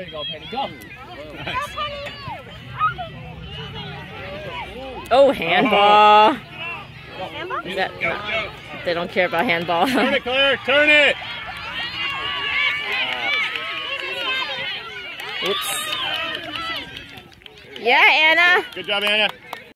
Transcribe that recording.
There you go, Penny. Go. Nice. Oh, handball. Handball? Is that, Go, go. they don't care about handball. Turn it, Claire. Turn it. Oops. Yeah, Anna. Good job, Anna.